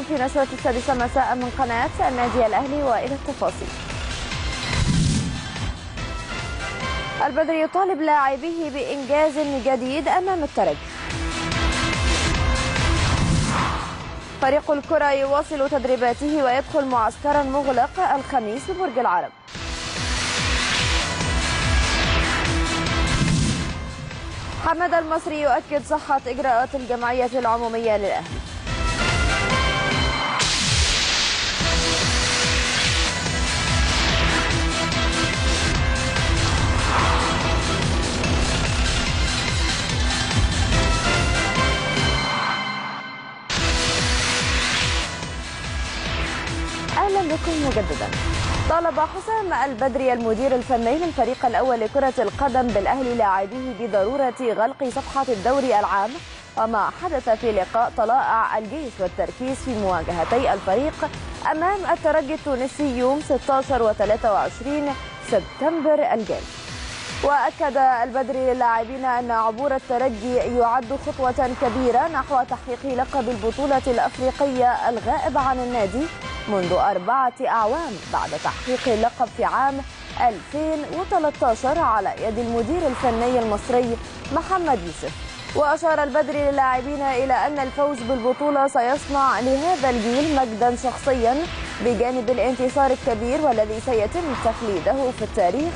بكم في نشرة السادسة مساء من قناة النادي الأهلي وإلى التفاصيل. البدري يطالب لاعبيه بإنجاز جديد أمام الترجي. فريق الكرة يواصل تدريباته ويدخل معسكرا مغلق الخميس ببرج العرب. حمد المصري يؤكد صحة إجراءات الجمعية العمومية للأهلي. بكم مجددا. طالب حسام البدري المدير الفني للفريق الأول لكرة القدم بالأهلي لاعبيه بضرورة غلق صفحه الدوري العام. وما حدث في لقاء طلائع الجيش والتركيز في مواجهتي الفريق أمام الترجي التونسي يوم 16 و 23 سبتمبر الجاري وأكد البدري للاعبين أن عبور الترجي يعد خطوة كبيرة نحو تحقيق لقب البطولة الأفريقية الغائب عن النادي منذ أربعة أعوام بعد تحقيق اللقب في عام 2013 على يد المدير الفني المصري محمد يوسف. وأشار البدري للاعبين إلى أن الفوز بالبطولة سيصنع لهذا الجيل مجدا شخصيا بجانب الانتصار الكبير والذي سيتم تخليده في التاريخ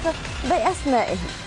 بأسمائهم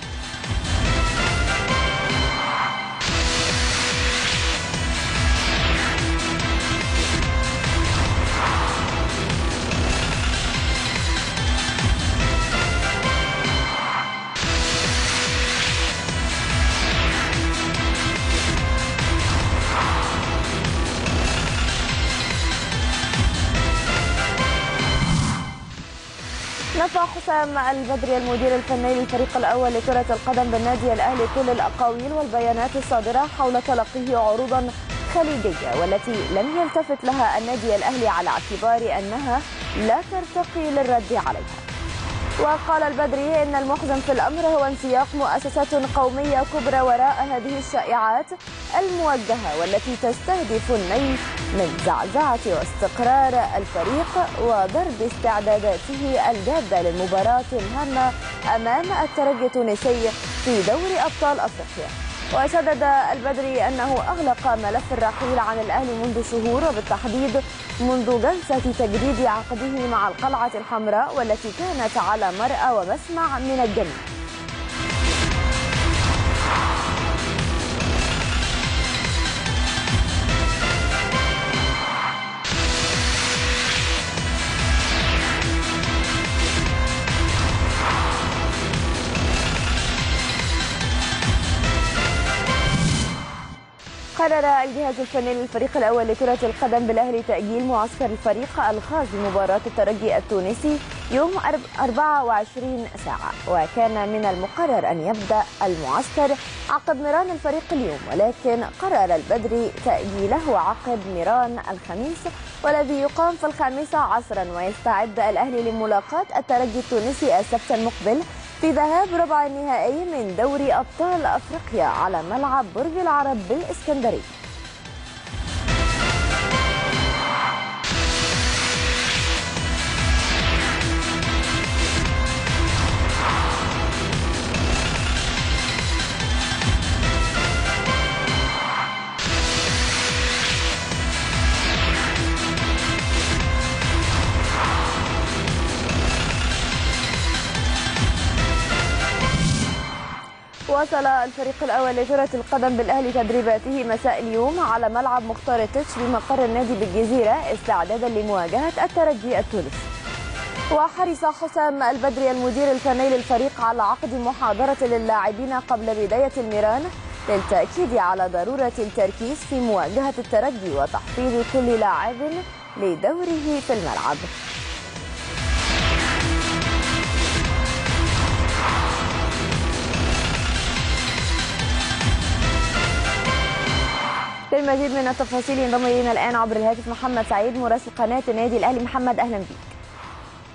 حسام البدري المدير الفني للفريق الأول لكرة القدم بالنادي الأهلي كل الأقاويل والبيانات الصادرة حول تلقيه عروضا خليجية والتي لم يلتفت لها النادي الأهلي على اعتبار أنها لا ترتقي للرد عليها. وقال البدري إن المحزن في الأمر هو انسياق مؤسسات قومية كبرى وراء هذه الشائعات الموجهة والتي تستهدف النيل من زعزعة واستقرار الفريق وضرب استعداداته الجادة للمباراه الهامه أمام الترجي التونسي في دوري أبطال أفريقيا. وشدد البدري أنه أغلق ملف الرحيل عن الأهلي منذ شهور وبالتحديد منذ جلسة تجديد عقده مع القلعة الحمراء والتي كانت على مرأى ومسمع من الجميع. قرر الجهاز الفني للفريق الأول لكرة القدم بالأهلي تأجيل معسكر الفريق الخاص بمباراه الترجي التونسي يوم 24 ساعة. وكان من المقرر أن يبدأ المعسكر عقب ميران الفريق اليوم ولكن قرر البدري تأجيله عقب ميران الخميس والذي يقام في الخامسة عصرا ويستعد الأهلي لملاقاة الترجي التونسي السبت المقبل في ذهاب ربع النهائي من دوري أبطال أفريقيا على ملعب برج العرب بالإسكندرية. واصل الفريق الأول لكرة القدم بالأهلي تدريباته مساء اليوم على ملعب مختار التتش بمقر النادي بالجزيرة استعدادا لمواجهة الترجي التونسي. وحرص حسام البدري المدير الفني للفريق على عقد محاضرة للاعبين قبل بداية الميران للتأكيد على ضرورة التركيز في مواجهة الترجي وتحفيظ كل لاعب لدوره في الملعب. للمزيد من التفاصيل ينضم إلينا الآن عبر الهاتف محمد سعيد مراسل قناة النادي الأهلي. محمد أهلا بيك.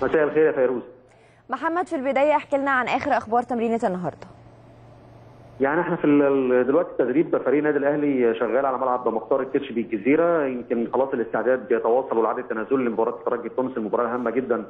مساء الخير يا فيروز. محمد في البداية احكي لنا عن آخر أخبار تمرينة النهارده. يعني إحنا في دلوقتي تدريب فريق النادي الأهلي شغال على ملعب مختار الكتش بالجزيرة. يمكن خلاص الاستعداد بيتواصل والعد التنازلي لمباراة الترجي التونسي المباراه الهامه جدا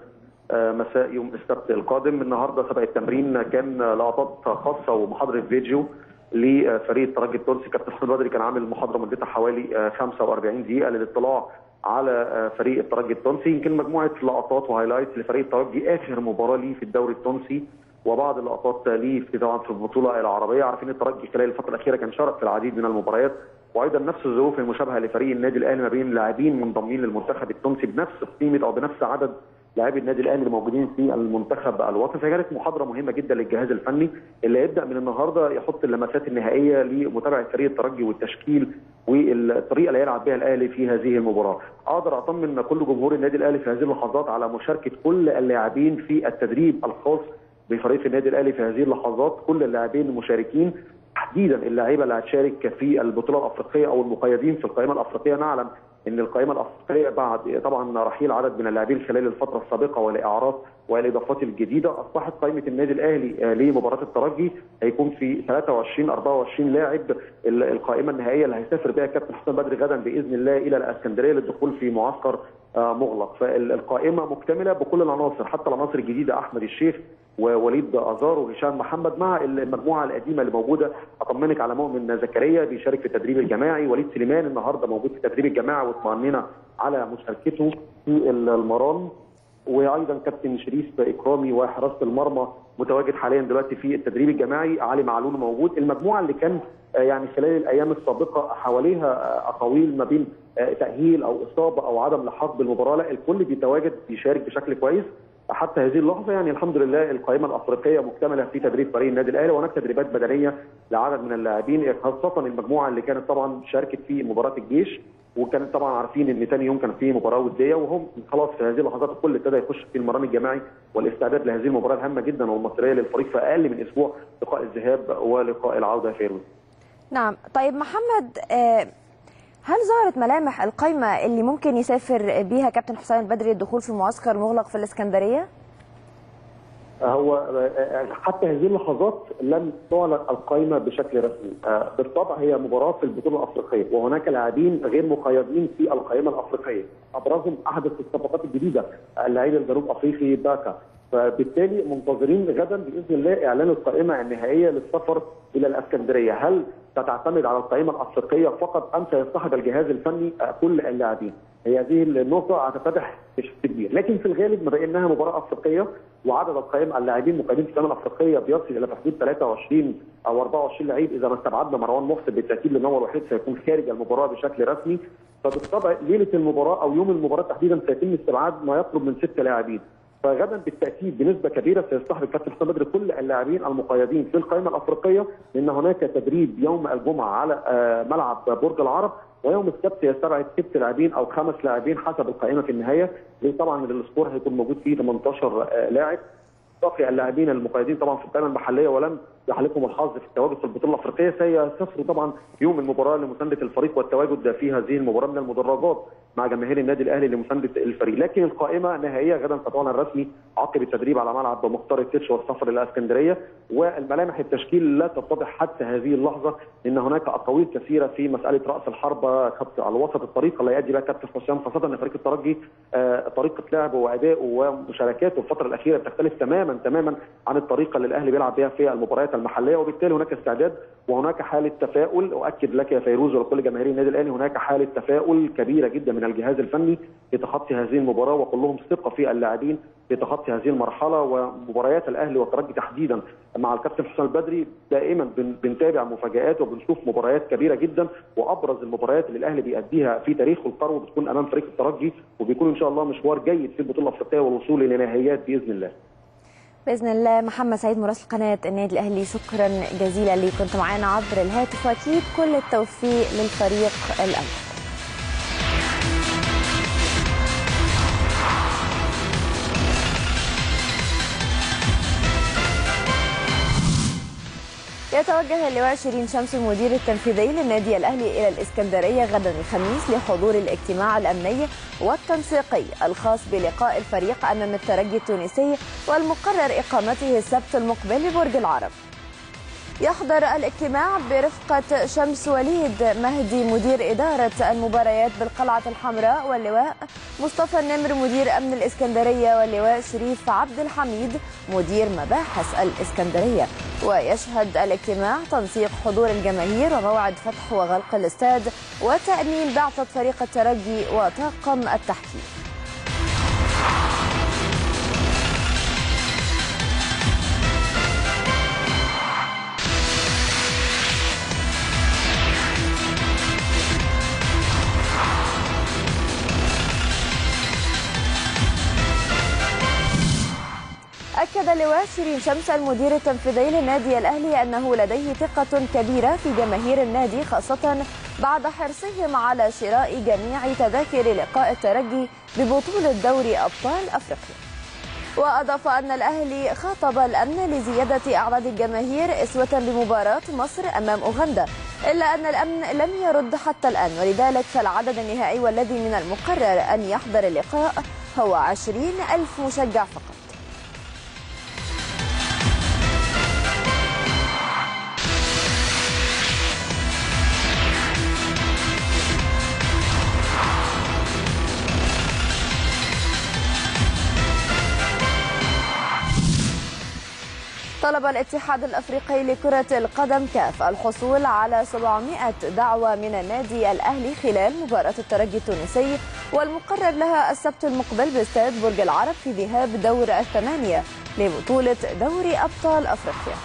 آه، مساء يوم السبت القادم. النهارده سبق التمرين كان لقطات خاصة ومحاضرة فيديو. لفريق الترجي التونسي. كابتن حسين بدري كان عامل محاضرة مدتها حوالي آه، 45 دقيقة للاطلاع على آه، فريق الترجي التونسي. يمكن مجموعة لقطات و highlights لفريق الترجي آخر مباراة ليه في الدوري التونسي وبعض اللقطات ليه في طبعا في البطولة العربية. عارفين الترجي خلال الفترة الأخيرة كان شارك في العديد من المباريات وأيضا نفس الظروف المشابهة لفريق النادي الأهلي ما بين لاعبين منضمين للمنتخب التونسي بنفس قيمة أو بنفس عدد لاعبي النادي الاهلي الموجودين في المنتخب الوطني. فكانت محاضرة مهمة جدا للجهاز الفني اللي يبدا من النهارده يحط اللمسات النهائية لمتابعة فريق الترجي والتشكيل والطريقة اللي هيلعب بها الأهلي في هذه المباراة. أقدر أطمن كل جمهور النادي الأهلي في هذه اللحظات على مشاركة كل اللاعبين في التدريب الخاص بفريق النادي الأهلي في هذه اللحظات. كل اللاعبين المشاركين تحديدا اللاعيبه اللي هتشارك في البطولة الأفريقية أو المقيدين في القائمة الأفريقية. نعلم إن القائمة الأفريقية بعد طبعا رحيل عدد من اللاعبين خلال الفترة السابقة والاعارات والإضافات الجديدة أصبحت قائمة النادي الأهلي آه، لمباراة الترجي هيكون في 23 24 لاعب ال- القائمة النهائية اللي هيسافر بها كابتن حسام بدري غدا بإذن الله إلى الإسكندرية للدخول في معسكر مغلق. فالقائمة مكتملة بكل العناصر حتى العناصر الجديدة أحمد الشيخ ووليد أزار وهشام محمد مع المجموعة القديمة اللي موجودة. أطمنك على مؤمن زكريا بيشارك في التدريب الجماعي وليد سليمان النهارده موجود في التدريب الجماعي وأطمئننا على مشاركته في المران وأيضا كابتن شريف إكرامي وحراسة المرمى متواجد حاليا دلوقتي في التدريب الجماعي. علي معلول موجود. المجموعة اللي كان آه، يعني خلال الأيام السابقة حواليها آه، أقاويل ما بين آه، تأهيل أو إصابة أو عدم لحاق بالمباراة لا الكل بيتواجد بيشارك بشكل كويس. حتى هذه اللحظة يعني الحمد لله القائمة الأفريقية مكتملة في تدريب فريق النادي الأهلي وهناك تدريبات بدنية لعدد من اللاعبين خاصة المجموعة اللي كانت طبعا شاركت في مباراة الجيش. وكانت طبعا عارفين إن ثاني يوم كان في مباراة ودية وهم خلاص في هذه اللحظات الكل ابتدى يخش في المران الجماعي والاستعداد لهذه المباراة الهامة جدا والمصيرية للفريق في أقل من أسبوع لقاء الذهاب ولقاء العودة فيروز. نعم طيب محمد آه، هل ظهرت ملامح القائمة اللي ممكن يسافر بيها كابتن حسام البدري الدخول في معسكر مغلق في الإسكندرية؟ هو حتى هذه اللحظات لم تعلن القائمة بشكل رسمي، آه، بالطبع هي مباراة في البطولة الأفريقية وهناك لاعبين غير مقيدين في القائمة الأفريقية، أبرزهم أحدث الصفقات الجديدة اللعيب الجنوب أفريقي باكا، فبالتالي منتظرين غدا بإذن الله إعلان القائمة النهائية للسفر إلى الإسكندرية، هل ستعتمد على القائمه الأفريقية فقط ام سيصطحب الجهاز الفني كل اللاعبين؟ هي هذه النقطة هتتضح بشكل كبير، لكن في الغالب بما إنها مباراة أفريقية وعدد القائمة اللاعبين المقيدين في القائمة الأفريقية بيصل إلى في حدود 23 أو 24 لعيب إذا ما استبعدنا مروان محسن بالتأكيد لأن هو الوحيد سيكون خارج المباراة بشكل رسمي، فبالطبع ليلة المباراة أو يوم المباراة تحديدا سيتم استبعاد ما يقرب من ست لاعبين. فغدا بالتأكيد بنسبة كبيرة سيصطحب الكابتن حسام بدري كل اللاعبين المقيدين في القائمة الأفريقية لأن هناك تدريب يوم الجمعة على آه، ملعب برج العرب ويوم السبت يستبعد ست لاعبين أو خمس لاعبين حسب القائمة في النهاية. طبعا السكور هيكون موجود فيه 18 آه، لاعب. باقي اللاعبين المقيدين طبعا في القائمة المحلية ولم يحالفهم الحظ في التواجد في البطولة الأفريقية. سيسافروا طبعا يوم المباراة لمساندة الفريق والتواجد في هذه المباراة من المدرجات مع جماهير النادي الأهلي لمساندة الفريق، لكن القائمة نهائيه غدا ستعلن رسمي عقب التدريب على ملعب مختار التتش والسفر إلى اسكندريه والملامح التشكيل لا تتضح حتى هذه اللحظة إن هناك أقاويل كثيرة في مسألة رأس الحربه على وسط الطريق اللي يؤدي بها كابتن حسام خاصة إن فريق الترجي آه، طريقة لعبه وادائه ومشاركاته الفترة الأخيرة بتختلف تماما تماما عن الطريقة اللي الأهلي بيلعب بها في المباريات المحلية وبالتالي هناك استعداد وهناك حالة تفاؤل. أؤكد لك يا فيروز ولكل جماهير النادي الأهلي هناك حالة تفاؤل كبيرة جدا من الجهاز الفني في تخطي هذه المباراة وكلهم ثقة في اللاعبين في تخطي هذه المرحلة. ومباريات الأهلي والترجي تحديدا مع الكابتن حسام البدري دائما بن- بنتابع مفاجآت وبنشوف مباريات كبيرة جدا. وأبرز المباريات اللي الأهلي بيأديها في تاريخه القروي بتكون أمام فريق الترجي وبيكون إن شاء الله مشوار جيد في البطولة الأفريقية والوصول إلى نهائيات بإذن الله. بإذن الله محمد سعيد مراسل قناة النادي الأهلي شكرا جزيلا ليك كنت معانا عبر الهاتف وأكيد كل التوفيق للفريق الأول. يتوجه اللواء شيرين شمس المدير التنفيذي للنادي الأهلي إلى الإسكندرية غدا الخميس لحضور الاجتماع الأمني والتنسيقي الخاص بلقاء الفريق أمام الترجي التونسي والمقرر إقامته السبت المقبل ببرج العرب. يحضر الاجتماع برفقة شمس وليد مهدي مدير إدارة المباريات بالقلعة الحمراء واللواء مصطفى النمر مدير أمن الإسكندرية واللواء شريف عبد الحميد مدير مباحث الإسكندرية. ويشهد الاجتماع تنسيق حضور الجماهير وموعد فتح وغلق الاستاد وتأمين بعثة فريق الترجي وطاقم التحكيم. أكد اللواء شيرين شمس المدير التنفيذي للنادي الأهلي أنه لديه ثقة كبيرة في جماهير النادي خاصة بعد حرصهم على شراء جميع تذاكر لقاء الترجي ببطولة دوري أبطال أفريقيا. وأضاف أن الأهلي خاطب الأمن لزيادة أعداد الجماهير أسوة بمباراة مصر أمام أوغندا إلا أن الأمن لم يرد حتى الآن ولذلك فالعدد النهائي والذي من المقرر أن يحضر اللقاء هو 20 ألف مشجع فقط. طلب الاتحاد الأفريقي لكرة القدم كأف الحصول على 700 دعوة من النادي الأهلي خلال مباراة الترجي التونسي والمقرر لها السبت المقبل باستاد برج العرب في ذهاب دور الثمانية لبطولة دوري أبطال أفريقيا.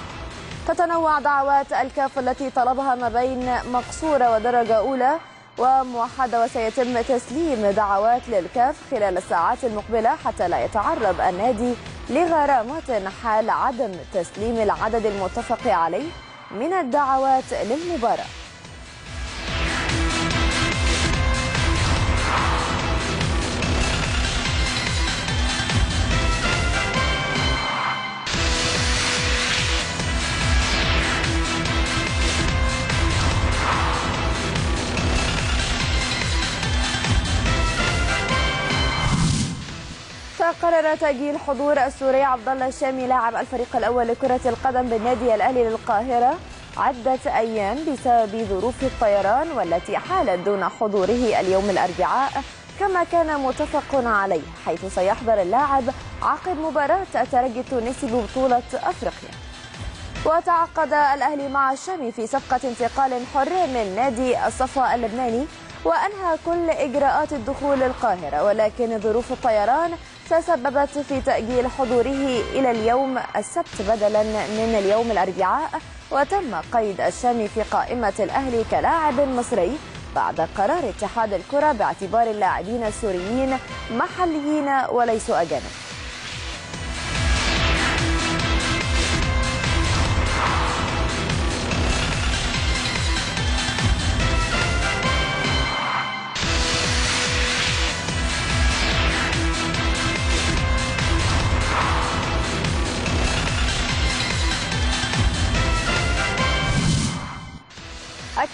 تتنوع دعوات الكاف التي طلبها ما بين مقصورة ودرجة أولى وموحدة وسيتم تسليم دعوات للكاف خلال الساعات المقبلة حتى لا يتعرض النادي لغرامات حال عدم تسليم العدد المتفق عليه من الدعوات للمباراة. قرر تأجيل حضور السوري عبد الله الشامي لاعب الفريق الأول لكرة القدم بالنادي الأهلي للقاهرة. عدة أيام بسبب ظروف الطيران والتي حالت دون حضوره اليوم الأربعاء كما كان متفق عليه حيث سيحضر اللاعب عقب مباراة الترجي التونسي ببطولة أفريقيا. وتعاقد الأهلي مع الشامي في صفقة انتقال حر من نادي الصفا اللبناني وأنهى كل إجراءات الدخول القاهرة ولكن ظروف الطيران تسببت في تأجيل حضوره إلى اليوم السبت بدلا من اليوم الأربعاء وتم قيد الشامي في قائمة الأهلي كلاعب مصري بعد قرار اتحاد الكرة باعتبار اللاعبين السوريين محليين وليسوا أجانب.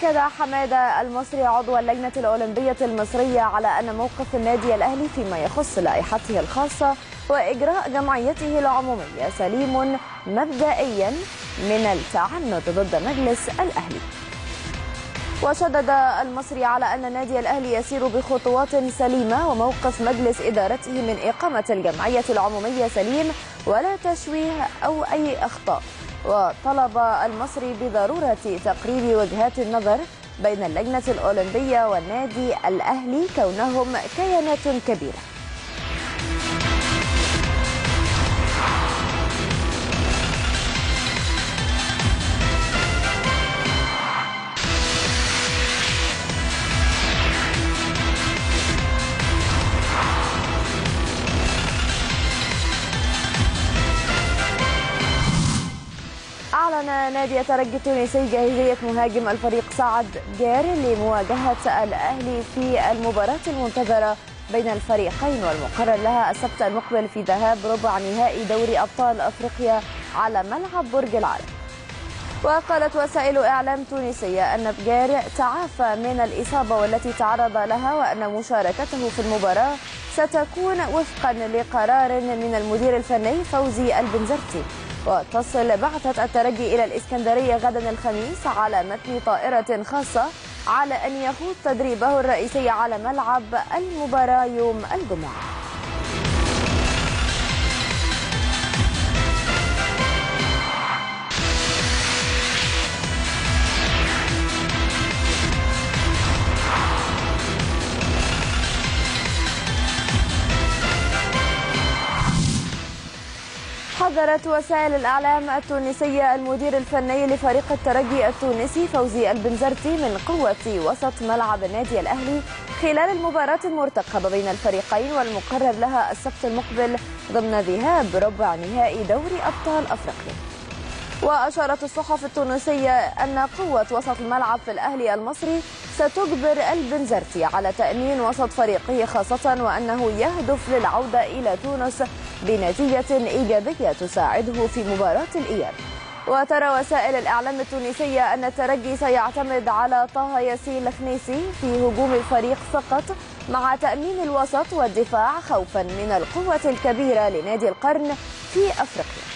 أكد حمادة المصري عضو اللجنة الأولمبية المصرية على أن موقف النادي الأهلي فيما يخص لائحته الخاصة وإجراء جمعيته العمومية سليم مبدئيا من التعنت ضد مجلس الأهلي. وشدد المصري على أن النادي الأهلي يسير بخطوات سليمة وموقف مجلس إدارته من إقامة الجمعية العمومية سليم ولا تشويه أو أي أخطاء. وطلب المصري بضرورة تقريب وجهات النظر بين اللجنة الأولمبية والنادي الأهلي كونهم كيانات كبيرة. نادي الترجي التونسي جاهزية مهاجم الفريق سعد جار لمواجهة الأهلي في المباراة المنتظرة بين الفريقين والمقرر لها السبت المقبل في ذهاب ربع نهائي دوري أبطال أفريقيا على ملعب برج العرب. وقالت وسائل إعلام تونسية أن بجار تعافى من الإصابة والتي تعرض لها وأن مشاركته في المباراة ستكون وفقا لقرار من المدير الفني فوزي البنزرتي. وتصل بعثة الترجي إلى الإسكندرية غدا الخميس على متن طائرة خاصة على أن يخوض تدريبه الرئيسي على ملعب المباراة يوم الجمعة. حذرت وسائل الإعلام التونسية المدير الفني لفريق الترجي التونسي فوزي البنزرتي من قوة وسط ملعب النادي الأهلي خلال المباراة المرتقبة بين الفريقين والمقرر لها السبت المقبل ضمن ذهاب ربع نهائي دوري أبطال أفريقيا. وأشارت الصحف التونسية أن قوة وسط الملعب في الأهلي المصري ستجبر البنزرتي على تأمين وسط فريقه خاصة وأنه يهدف للعودة إلى تونس بنتيجة إيجابية تساعده في مباراة الإياب. وترى وسائل الإعلام التونسية أن الترجي سيعتمد على طه ياسين الخنيسي في هجوم الفريق فقط مع تأمين الوسط والدفاع خوفا من القوة الكبيرة لنادي القرن في أفريقيا.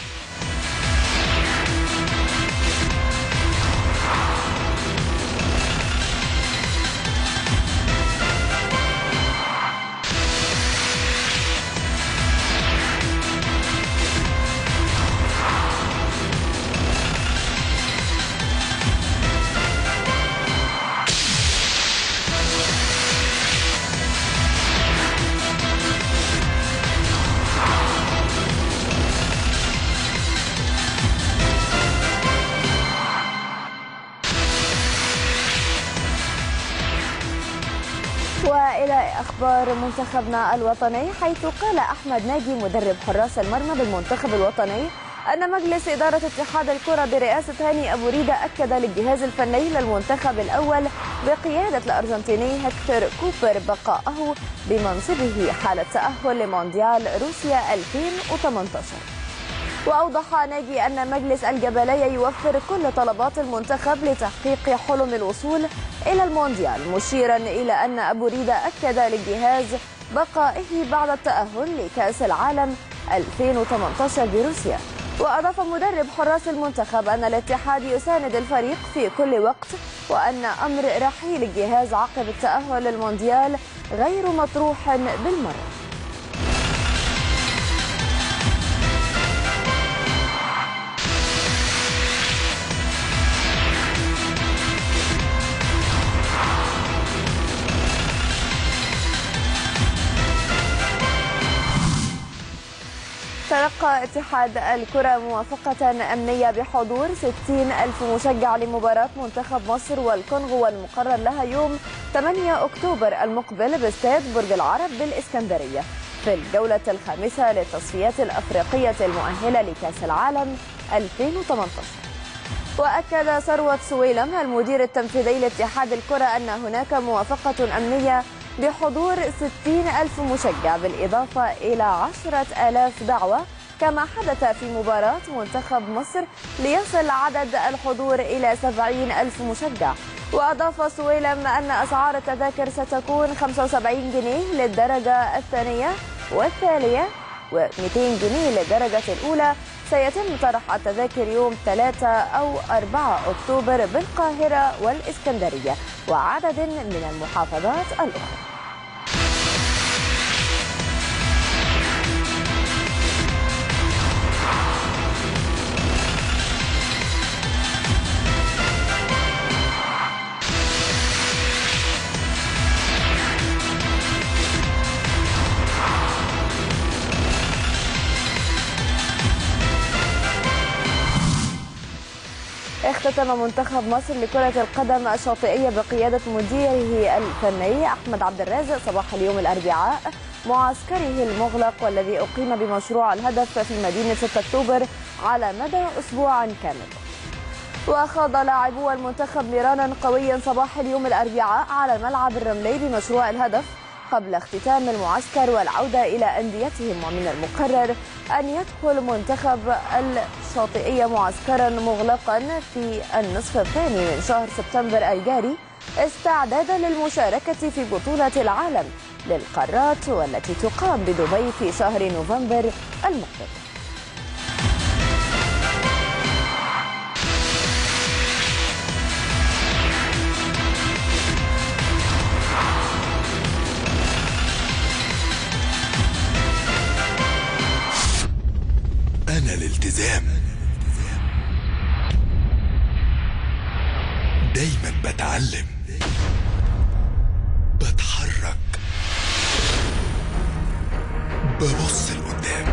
أخبار منتخبنا الوطني حيث قال أحمد ناجي مدرب حراس المرمى بالمنتخب الوطني أن مجلس إدارة اتحاد الكرة برئاسة هاني أبو ريدة أكد للجهاز الفني للمنتخب الأول بقيادة الأرجنتيني هكتور كوبر بقائه بمنصبه حال التاهل لمونديال روسيا 2018 وأوضح ناجي أن مجلس الجبلية يوفر كل طلبات المنتخب لتحقيق حلم الوصول إلى المونديال مشيرا إلى أن أبو ريدة أكد للجهاز بقائه بعد التأهل لكأس العالم 2018 بروسيا. وأضاف مدرب حراس المنتخب أن الاتحاد يساند الفريق في كل وقت وأن أمر رحيل الجهاز عقب التأهل للمونديال غير مطروح بالمرة. تلقى اتحاد الكرة موافقة أمنية بحضور 60 ألف مشجع لمباراة منتخب مصر والكونغو والمقرر لها يوم 8 أكتوبر المقبل باستاد برج العرب بالإسكندرية. في الجولة الخامسة للتصفيات الأفريقية المؤهلة لكأس العالم 2018 وأكد ثروت سويلم المدير التنفيذي لاتحاد الكرة أن هناك موافقة أمنية بحضور 60 ألف مشجع بالإضافة إلى 10 ألاف دعوة كما حدث في مباراة منتخب مصر ليصل عدد الحضور إلى 70 ألف مشجع. وأضاف سويلم أن أسعار التذاكر ستكون 75 جنيه للدرجة الثانية والثانية و200 جنيه للدرجة الأولى. سيتم طرح التذاكر يوم 3 أو 4 أكتوبر بالقاهرة والإسكندرية. وعدد من المحافظات الأخرى. اختتم منتخب مصر لكرة القدم الشاطئية بقيادة مديره الفني أحمد عبد الرازق صباح اليوم الأربعاء معسكره المغلق والذي أقيم بمشروع الهدف في مدينة 6 أكتوبر على مدى أسبوع كامل. وخاض لاعبو المنتخب نيرانا قويا صباح اليوم الأربعاء على الملعب الرملي بمشروع الهدف قبل اختتام المعسكر والعودة إلى أنديتهم ومن المقرر أن يدخل منتخب الشاطئية معسكرا مغلقا في النصف الثاني من شهر سبتمبر الجاري استعدادا للمشاركة في بطولة العالم للقارات والتي تقام بدبي في شهر نوفمبر المقبل. التزام دايما بتعلم. بتحرك. ببص لقدام.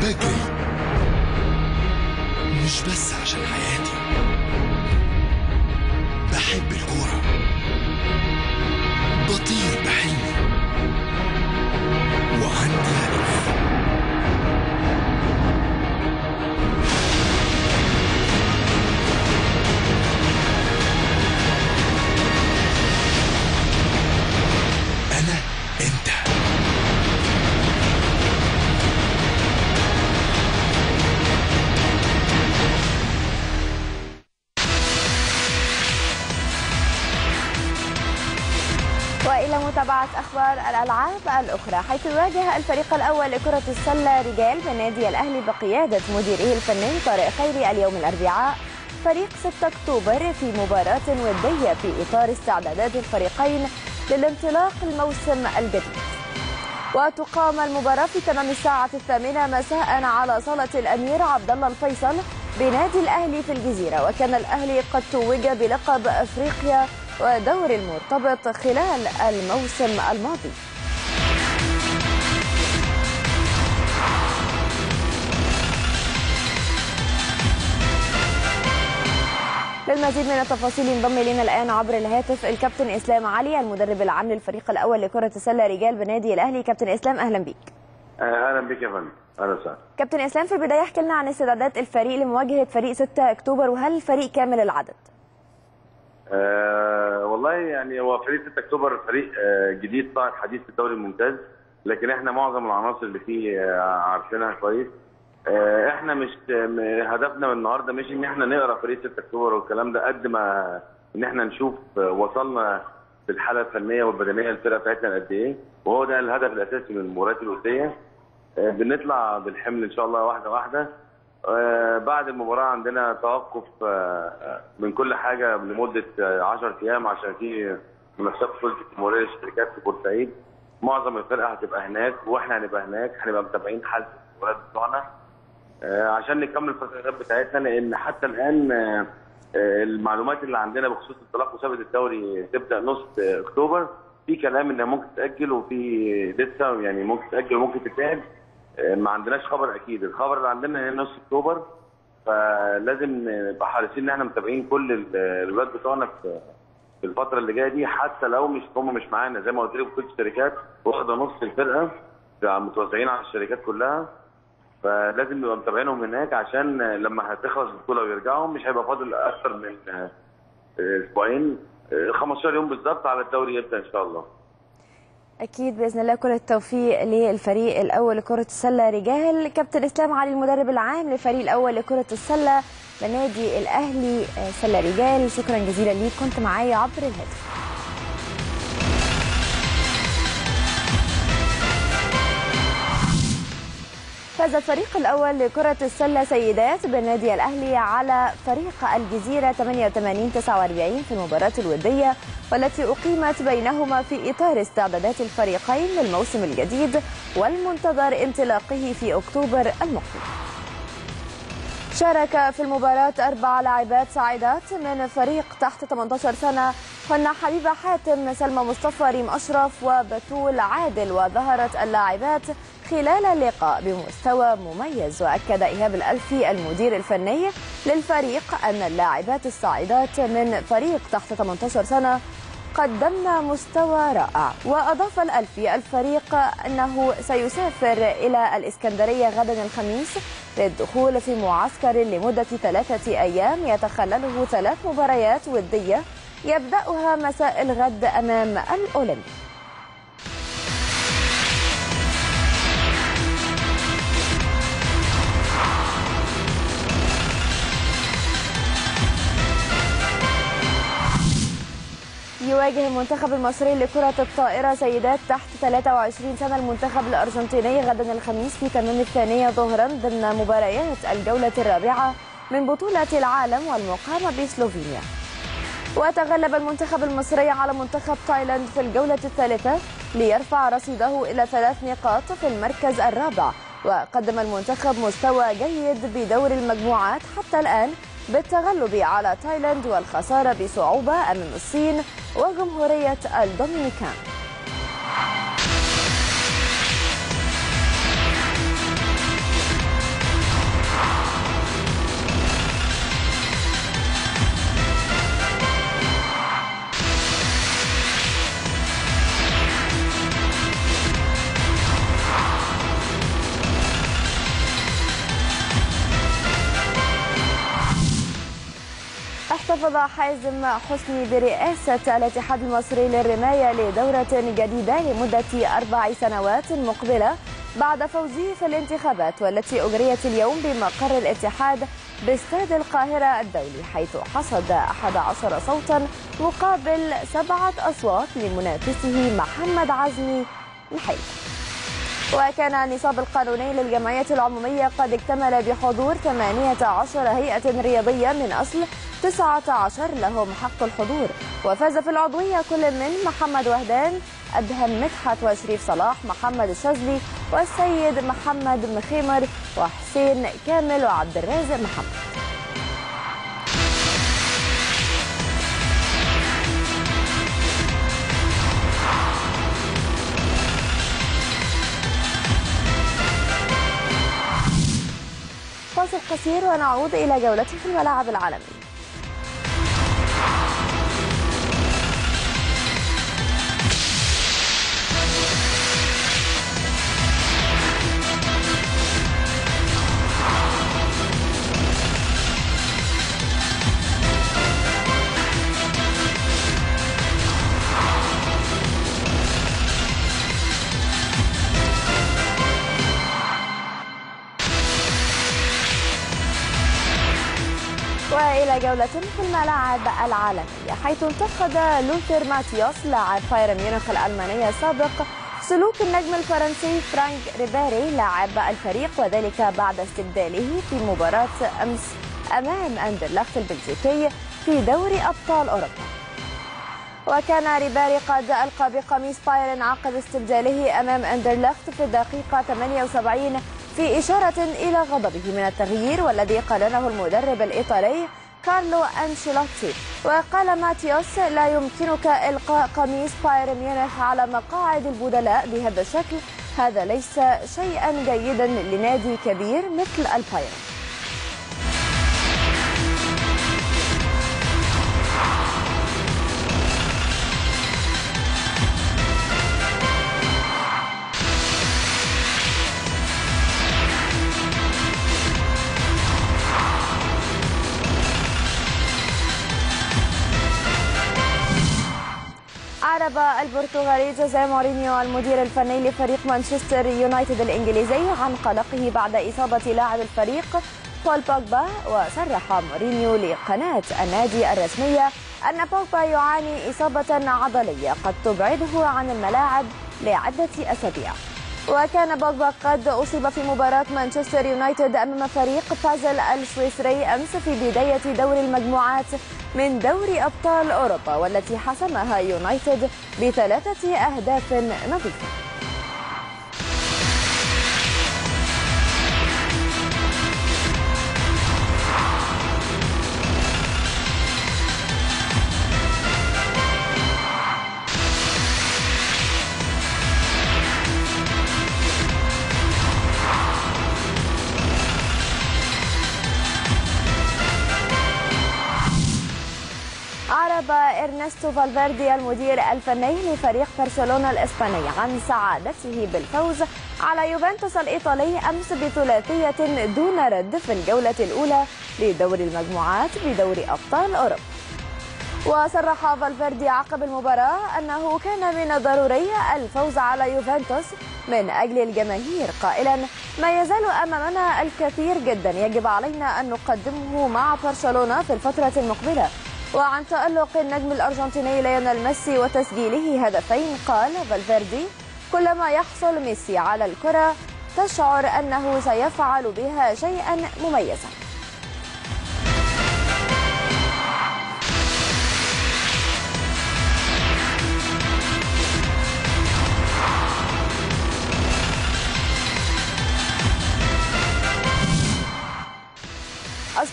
بجري. مش بس عشان حياتي. والى متابعة أخبار الألعاب الأخرى حيث يواجه الفريق الأول لكرة السلة رجال بنادي الأهلي بقيادة مديره الفني طارق خيري اليوم الأربعاء فريق 6 أكتوبر في مباراة ودية في إطار استعدادات الفريقين للانطلاق الموسم الجديد. وتقام المباراة في تمام الساعة الثامنة مساء على صالة الأمير عبد الله الفيصل بنادي الأهلي في الجزيرة وكان الأهلي قد توج بلقب أفريقيا ودور المرتبط خلال الموسم الماضي. للمزيد من التفاصيل ينضم إلينا الآن عبر الهاتف الكابتن إسلام علي المدرب العام للفريق الأول لكرة السلة رجال بنادي الأهلي. كابتن إسلام أهلا بيك. أهلا بك يا فندم. أهلا وسهلا. كابتن إسلام في البداية احكي لنا عن استعدادات الفريق لمواجهة فريق 6 أكتوبر وهل الفريق كامل العدد؟ آه والله يعني هو فريق 6 أكتوبر فريق آه جديد صاعد حديث في الدوري الممتاز لكن إحنا معظم العناصر اللي فيه آه عارفينها كويس. آه إحنا مش هدفنا من النهارده مش إن إحنا نقرأ فريق 6 أكتوبر والكلام ده قد ما إن إحنا نشوف آه، وصلنا بالحالة الفنية والبدنية للفرقة بتاعتنا قد إيه وهو ده الهدف الأساسي من المباريات الودية. آه، بنطلع بالحمل إن شاء الله واحدة واحدة. بعد المباراة عندنا توقف آه، من كل حاجة لمدة آه، 10 أيام عشان في منافسات بطوله الجمهورية للشركات في بورسعيد. معظم الفرقة هتبقى هناك وإحنا هنبقى هناك هنبقى متابعين حالة المباريات بتوعنا آه، عشان نكمل الفترات بتاعتنا لأن حتى الآن آه، آه، المعلومات اللي عندنا بخصوص انطلاق مسابقه الدوري تبدأ نص آه، أكتوبر. في كلام إنها ممكن تاجل وفي لسه يعني ممكن تاجل وممكن آه، ما عندناش خبر أكيد. الخبر اللي عندنا هي نص أكتوبر فلازم نبقى حريصين إن إحنا متابعين كل ال- الولاد بتوعنا في الفترة اللي جاية دي حتى لو مش هم مش معانا. زي ما قلت لك كل الشركات واخدة نص الفرقة متوزعين على الشركات كلها. فلازم نبقى متابعينهم هناك عشان لما هتخلص البطولة ويرجعوا مش هيبقى فاضل أكثر من آه، أسبوعين آه، 15 يوم بالظبط على الدوري يبدأ إن شاء الله. أكيد بإذن الله كل التوفيق للفريق الأول لكرة السلة رجال كابتن إسلام علي المدرب العام للفريق الأول لكرة السلة بنادي الأهلي آه، سلة رجال. شكرا جزيلا ليك كنت معايا عبر الهاتف. فاز الفريق الأول لكرة السلة سيدات بنادي الأهلي على فريق الجزيرة 88 49 في المباراة الودية والتي أقيمت بينهما في إطار استعدادات الفريقين للموسم الجديد والمنتظر انطلاقه في أكتوبر المقبل. شارك في المباراة أربع لاعبات صاعدات من فريق تحت 18 سنة هن حبيبة حاتم سلمى مصطفى ريم أشرف وبتول عادل وظهرت اللاعبات خلال اللقاء بمستوى مميز وأكد إيهاب الألفي المدير الفني للفريق أن اللاعبات الصاعدات من فريق تحت 18 سنة قدمنا مستوى رائع. وأضاف الألفي الفريق أنه سيسافر إلى الإسكندرية غدا الخميس للدخول في معسكر لمدة ثلاثة أيام. يتخلله ثلاث مباريات ودية يبدأها مساء الغد أمام الأولمبي يواجه المنتخب المصري لكرة الطائرة سيدات تحت 23 سنة المنتخب الأرجنتيني غدا الخميس في تمام الثانية ظهرا ضمن مباريات الجولة الرابعة من بطولة العالم والمقامة بسلوفينيا. وتغلب المنتخب المصري على منتخب تايلاند في الجولة الثالثة ليرفع رصيده إلى ثلاث نقاط في المركز الرابع وقدم المنتخب مستوى جيد بدور المجموعات حتى الآن بالتغلب على تايلاند والخسارة بصعوبة أمام الصين وجمهورية الدومينيكان. احتفظ حازم حسني برئاسة الاتحاد المصري للرماية لدورة جديدة لمدة أربع سنوات مقبلة بعد فوزه في الانتخابات والتي أجريت اليوم بمقر الاتحاد باستاد القاهرة الدولي حيث حصد 11 صوتا مقابل سبعة أصوات لمنافسه محمد عزمي الحيث وكان نصاب القانوني للجمعية العمومية قد اكتمل بحضور 18 هيئة رياضية من أصل 19 لهم حق الحضور. وفاز في العضوية كل من محمد وهدان أدهم مدحت وشريف صلاح محمد الشاذلي والسيد محمد مخيمر وحسين كامل وعبد الرازق محمد. فاصل قصير ونعود إلى جولة في الملاعب العالمية جولة في الملاعب العالمية حيث انتقد لوثر ماتيوس لاعب بايرن ميونخ الألمانية السابق سلوك النجم الفرنسي فرانك ريبيري لاعب الفريق وذلك بعد استبداله في مباراة أمس أمام أندرلخت البلجيكي في دوري أبطال أوروبا. وكان ريبيري قد ألقى بقميص بايرن عقب استبداله أمام أندرلخت في الدقيقة 78 في إشارة إلى غضبه من التغيير والذي قرنه المدرب الإيطالي كارلو أنشيلوتي. وقال ماتيوس لا يمكنك إلقاء قميص بايرن ميونخ على مقاعد البدلاء بهذا الشكل. هذا ليس شيئا جيدا لنادي كبير مثل البايرن. أعرب البرتغالي جوزيه مورينيو المدير الفني لفريق مانشستر يونايتد الإنجليزي عن قلقه بعد إصابة لاعب الفريق بول بوجبا وصرح مورينيو لقناة النادي الرسمية أن بوجبا يعاني إصابة عضلية قد تبعده عن الملاعب لعدة أسابيع. وكان بوجبا قد أصيب في مباراة مانشستر يونايتد أمام فريق بازل السويسري أمس في بداية دور المجموعات من دوري أبطال أوروبا والتي حسمها يونايتد بثلاثة أهداف نظيفة. إرنستو فالفيردي المدير الفني لفريق برشلونة الإسباني عن سعادته بالفوز على يوفنتوس الإيطالي أمس بثلاثية دون رد في الجولة الأولى لدور المجموعات بدوري أبطال أوروبا. وصرح فالفيردي عقب المباراة أنه كان من الضروري الفوز على يوفنتوس من أجل الجماهير. قائلا ما يزال أمامنا الكثير جدا يجب علينا أن نقدمه مع برشلونة في الفترة المقبلة. وعن تألق النجم الأرجنتيني ليونيل ميسي وتسجيله هدفين قال فالفيردي كلما يحصل ميسي على الكرة تشعر أنه سيفعل بها شيئا مميزا.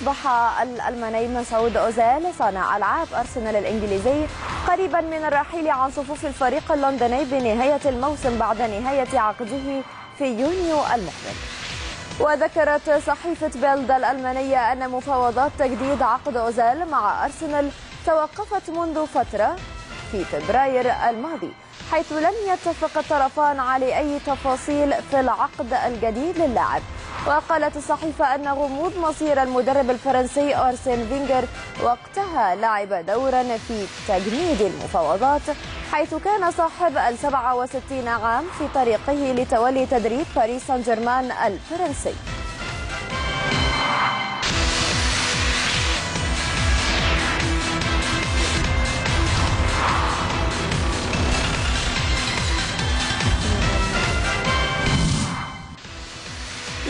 أصبح الألماني مسعود أوزيل صانع ألعاب أرسنال الإنجليزي قريبا من الرحيل عن صفوف الفريق اللندني بنهاية الموسم بعد نهاية عقده في يونيو المقبل. وذكرت صحيفة بيلد الألمانية أن مفاوضات تجديد عقد أوزيل مع أرسنال توقفت منذ فترة في فبراير الماضي حيث لم يتفق الطرفان على أي تفاصيل في العقد الجديد للاعب. وقالت الصحيفة أن غموض مصير المدرب الفرنسي أرسين فينجر وقتها لعب دورا في تجميد المفاوضات حيث كان صاحب ال 67 عام في طريقه لتولي تدريب باريس سان جيرمان الفرنسي.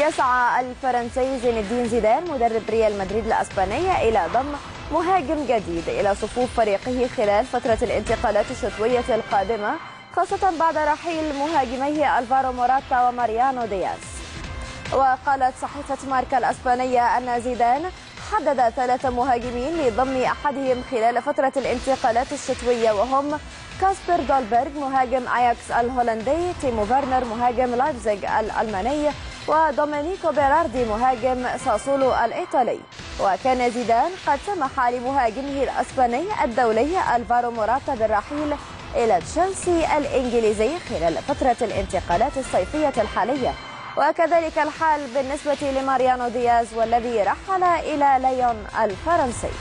يسعى الفرنسي زين الدين زيدان مدرب ريال مدريد الأسبانية إلى ضم مهاجم جديد. إلى صفوف فريقه خلال فترة الانتقالات الشتوية القادمة خاصة بعد رحيل مهاجميه ألفارو موراتا وماريانو دياز. وقالت صحيفة ماركا الأسبانية أن زيدان حدد ثلاثة مهاجمين لضم أحدهم خلال فترة الانتقالات الشتوية وهم كاسبر دولبرغ مهاجم أياكس الهولندي تيمو فيرنر مهاجم لايبزيج الألماني ودومينيكو بيراردي مهاجم ساسولو الإيطالي. وكان زيدان قد سمح لمهاجمه الأسباني الدولي ألفارو موراتا بالرحيل إلى تشيلسي الإنجليزي خلال فترة الانتقالات الصيفية الحالية. وكذلك الحال بالنسبة لماريانو دياز والذي رحل إلى ليون الفرنسي.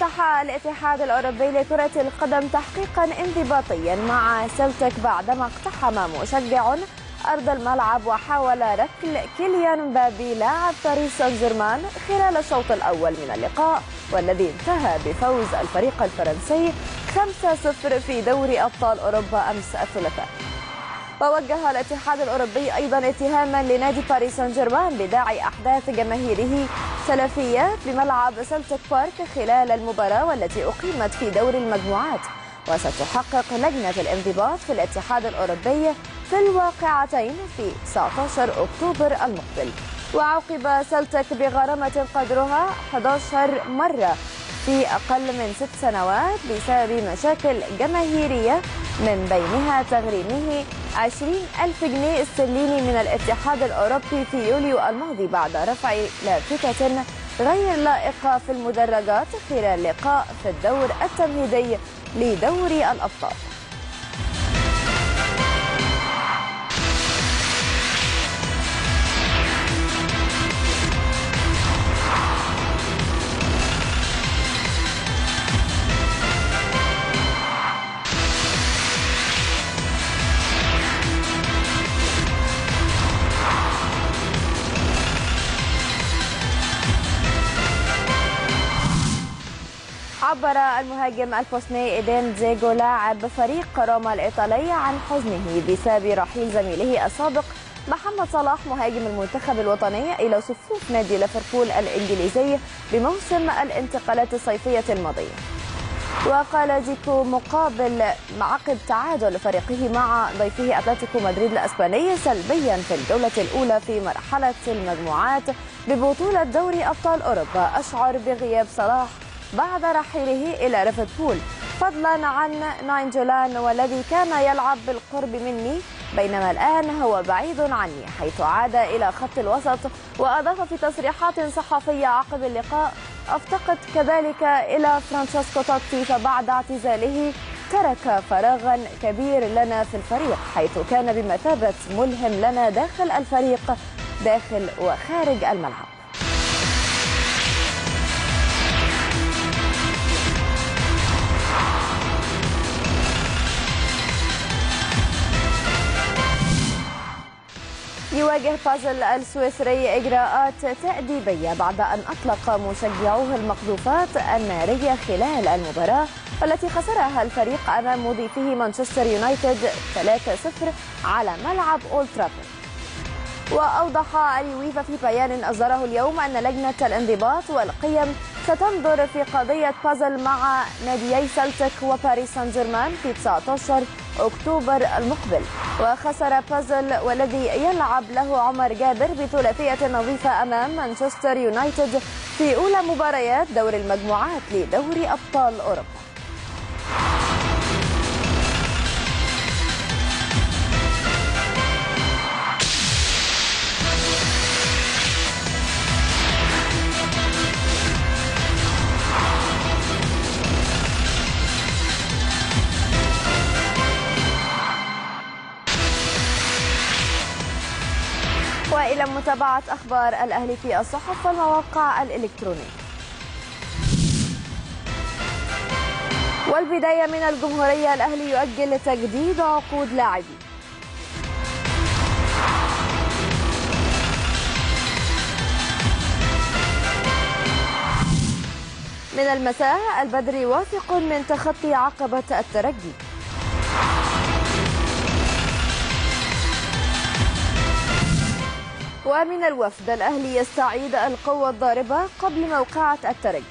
فتح الاتحاد الأوروبي لكرة القدم تحقيقا انضباطيا مع سلتك بعدما اقتحم مشجع أرض الملعب وحاول ركل كيليان مبابي لاعب باريس سان جيرمان خلال الشوط الأول من اللقاء والذي انتهى بفوز الفريق الفرنسي 5-0 في دوري أبطال أوروبا أمس الثلاثاء. ووجه الاتحاد الأوروبي أيضا اتهاما لنادي باريس سان جيرمان بداعي أحداث جماهيره سلفيات بملعب سلتك بارك خلال المباراة والتي أقيمت في دور المجموعات. وستحقق لجنة الانضباط في الاتحاد الأوروبي في الواقعتين في 19 أكتوبر المقبل. وعوقب سلتك بغرامة قدرها 11 مرة. في أقل من ست سنوات بسبب مشاكل جماهيرية من بينها تغريمه 20 ألف جنيه استرليني من الاتحاد الأوروبي في يوليو الماضي بعد رفع لافتة غير لائقة في المدرجات خلال لقاء في الدور التمهيدي لدوري الأبطال. المهاجم البوسني إيدين زيجو لاعب فريق روما الإيطالي عن حزنه بسبب رحيل زميله السابق محمد صلاح مهاجم المنتخب الوطني إلى صفوف نادي ليفربول الإنجليزي بموسم الانتقالات الصيفية الماضية. وقال زيكو مقابل عقب تعادل فريقه مع ضيفه أتلتيكو مدريد الأسباني سلبيا في الجولة الأولى في مرحلة المجموعات ببطولة دوري أبطال أوروبا. أشعر بغياب صلاح بعد رحيله إلى ليفربول. فضلا عن ناينجولان والذي كان يلعب بالقرب مني بينما الآن هو بعيد عني حيث عاد إلى خط الوسط وأضاف في تصريحات صحفية عقب اللقاء أفتقد كذلك إلى فرانشيسكو توتي فبعد اعتزاله ترك فراغا كبير لنا في الفريق حيث كان بمثابة ملهم لنا داخل الفريق داخل وخارج الملعب. يواجه بازل السويسري إجراءات تأديبية بعد أن أطلق مشجعوه المقذوفات النارية خلال المباراة والتي خسرها الفريق أمام مضيفه مانشستر يونايتد 3-0 على ملعب أولد وأوضح اليويفا في بيان أصدره اليوم أن لجنة الانضباط والقيم ستنظر في قضية بازل مع ناديي سلتك وباريس سان جيرمان في 19 أكتوبر المقبل. وخسر بازل والذي يلعب له عمر جابر بثلاثية نظيفة أمام مانشستر يونايتد في أولى مباريات دور المجموعات لدوري أبطال أوروبا. وإلى متابعة أخبار الأهلي في الصحف والمواقع الإلكترونية. والبداية من الجمهورية الأهلي يؤجل تجديد عقود لاعبين من المساء البدري واثق من تخطي عقبة الترجي. ومن الوفد الأهلي يستعيد القوة الضاربة قبل موقعة الترجي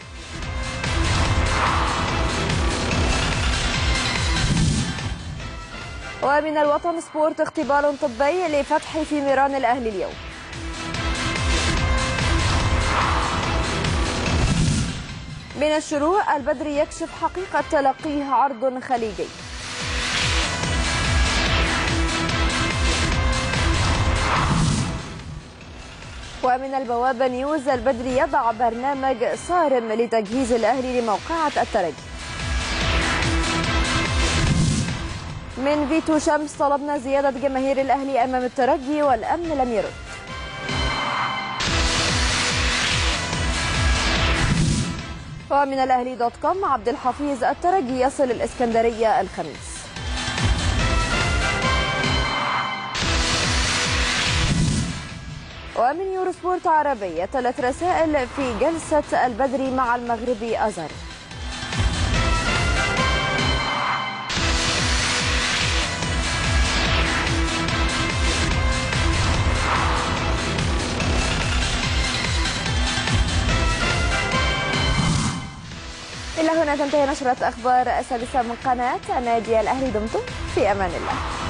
ومن الوطن سبورت اختبار طبي لفتح في ميران الأهلي اليوم. من الشروق البدري يكشف حقيقة تلقيه عرض خليجي. ومن البوابة نيوز البدري يضع برنامج صارم لتجهيز الأهلي لموقعة الترجي. من فيتو شمس طلبنا زيادة جماهير الأهلي أمام الترجي والأمن لم يرد. ومن الأهلي dot com عبد الحفيظ الترجي يصل الإسكندرية الخميس. ومن يورو سبورت عربية ثلاث رسائل في جلسة البدري مع المغربي أزر. إلى هنا تنتهي نشرة أخبار السادسة من قناة النادي الأهلي دمتم. في أمان الله.